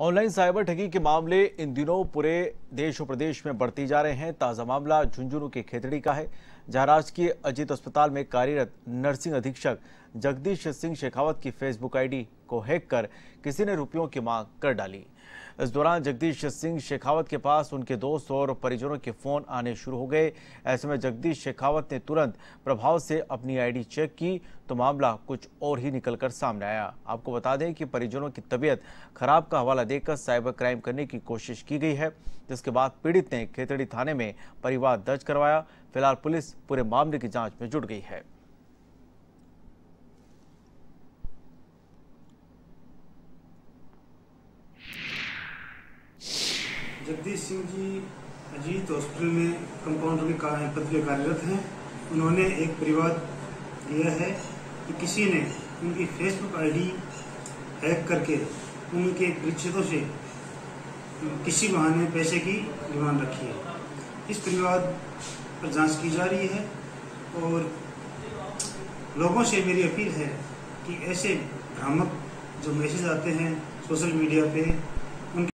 Online cyber ठगी के मामले इन दिनों पूरे देश और प्रदेश में बढ़ती जा रहे हैं। ताज़ा मामला झुंझुनू के खेतड़ी का है, जहाँ राजकीय अजीत अस्पताल में कार्यरत नर्सिंग अधीक्षक जगदीश सिंह शेखावत की फेसबुक आईडी को हैक कर किसी ने रुपयों की मांग कर डाली। इस दौरान जगदीश सिंह शेखावत के पास उनके दोस्त और परिजनों के फ़ोन आने शुरू हो गए। ऐसे में जगदीश शेखावत ने तुरंत प्रभाव से अपनी आईडी चेक की तो मामला कुछ और ही निकलकर सामने आया। आपको बता दें कि परिजनों की तबीयत खराब का हवाला देकर साइबर क्राइम करने की कोशिश की गई है जिसके बाद पीड़ित ने खेतड़ी थाने में परिवार दर्ज करवाया। फ़िलहाल पुलिस पूरे मामले की जाँच में जुट गई है। जगदीश सिंह जी अजीत हॉस्पिटल में कंपाउंडर के पद पे कार्यरत हैं। उन्होंने एक परिवार दिया है कि किसी ने उनकी फेसबुक आईडी हैक करके उनके परिचितों से किसी बहाने पैसे की डिमांड रखी है। इस परिवार पर जाँच की जा रही है और लोगों से मेरी अपील है कि ऐसे भ्रामक जो मैसेज आते हैं सोशल मीडिया पे